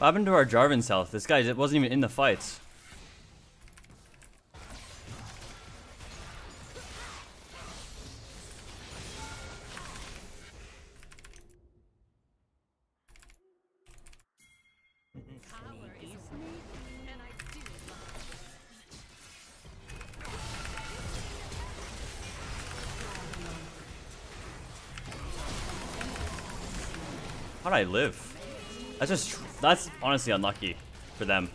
What happened to our Jarvan's health? This guy wasn't even in the fights. How'd I live? That's just, that's honestly unlucky for them.